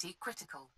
Integrity critical.